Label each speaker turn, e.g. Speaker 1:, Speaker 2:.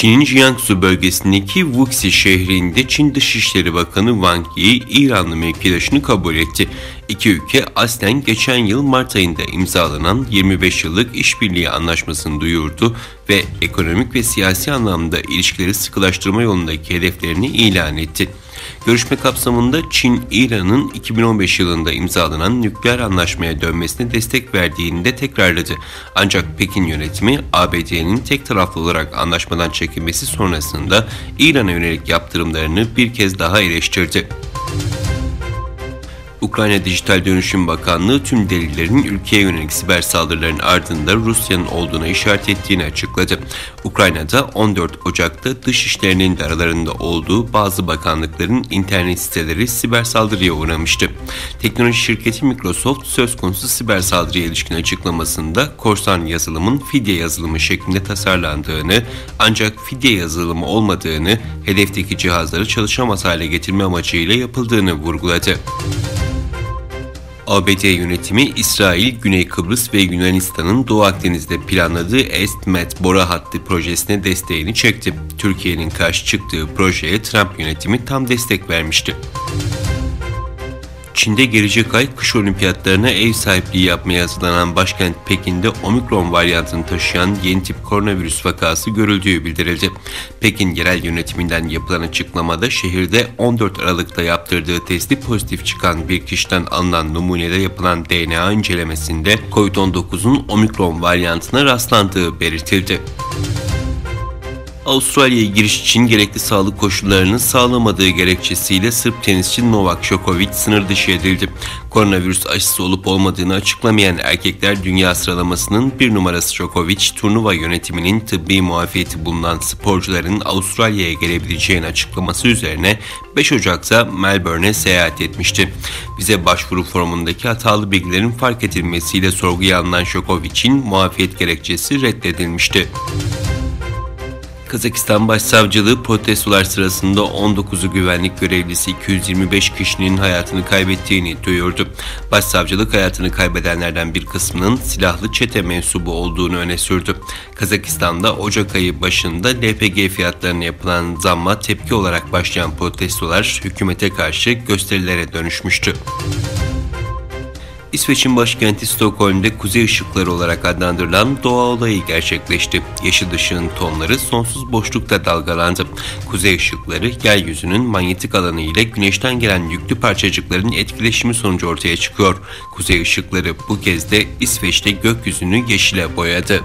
Speaker 1: Çin'in Jiangsu bölgesindeki Wuxi şehrinde Çin Dışişleri Bakanı Wang Yi İranlı mevkidaşını kabul etti. İki ülke aslen geçen yıl Mart ayında imzalanan 25 yıllık işbirliği anlaşmasını duyurdu ve ekonomik ve siyasi anlamda ilişkileri sıkılaştırma yolundaki hedeflerini ilan etti. Görüşme kapsamında Çin, İran'ın 2015 yılında imzalanan nükleer anlaşmaya dönmesine destek verdiğini de tekrarladı. Ancak Pekin yönetimi ABD'nin tek taraflı olarak anlaşmadan çekilmesi sonrasında İran'a yönelik yaptırımlarını bir kez daha eleştirdi. Ukrayna Dijital Dönüşüm Bakanlığı tüm delillerin ülkeye yönelik siber saldırıların ardında Rusya'nın olduğuna işaret ettiğini açıkladı. Ukrayna'da 14 Ocak'ta dışişlerinin de aralarında olduğu bazı bakanlıkların internet siteleri siber saldırıya uğramıştı. Teknoloji şirketi Microsoft söz konusu siber saldırıya ilişkin açıklamasında korsan yazılımın fidye yazılımı şeklinde tasarlandığını ancak fidye yazılımı olmadığını hedefteki cihazları çalışamaz hale getirme amacıyla yapıldığını vurguladı. ABD yönetimi İsrail, Güney Kıbrıs ve Yunanistan'ın Doğu Akdeniz'de planladığı EstMed boru hattı projesine desteğini çekti. Türkiye'nin karşı çıktığı projeye Trump yönetimi tam destek vermişti. Çin'de gelecek ay kış olimpiyatlarına ev sahipliği yapmaya hazırlanan başkent Pekin'de omikron varyantını taşıyan yeni tip koronavirüs vakası görüldüğü bildirildi. Pekin yerel yönetiminden yapılan açıklamada şehirde 14 Aralık'ta yaptırdığı testi pozitif çıkan bir kişiden alınan numunede yapılan DNA incelemesinde COVID-19'un omikron varyantına rastlandığı belirtildi. Avustralya'ya giriş için gerekli sağlık koşullarını sağlamadığı gerekçesiyle Sırp tenisçi Novak Djokovic sınır dışı edildi. Koronavirüs aşısı olup olmadığını açıklamayan erkekler dünya sıralamasının bir numarası Djokovic, turnuva yönetiminin tıbbi muafiyeti bulunan sporcuların Avustralya'ya gelebileceğini açıklaması üzerine 5 Ocak'ta Melbourne'e seyahat etmişti. Bize başvuru formundaki hatalı bilgilerin fark edilmesiyle sorguya alınan Djokovic'in muafiyet gerekçesi reddedilmişti. Kazakistan Başsavcılığı protestolar sırasında 19'u güvenlik görevlisi 225 kişinin hayatını kaybettiğini duyurdu. Başsavcılık hayatını kaybedenlerden bir kısmının silahlı çete mensubu olduğunu öne sürdü. Kazakistan'da Ocak ayı başında LPG fiyatlarına yapılan zamma tepki olarak başlayan protestolar hükümete karşı gösterilere dönüşmüştü. İsveç'in başkenti Stockholm'de kuzey ışıkları olarak adlandırılan doğa olayı gerçekleşti. Yeşil ışığın tonları sonsuz boşlukta dalgalandı. Kuzey ışıkları yeryüzünün manyetik alanı ile güneşten gelen yüklü parçacıkların etkileşimi sonucu ortaya çıkıyor. Kuzey ışıkları bu kez de İsveç'te gökyüzünü yeşile boyadı.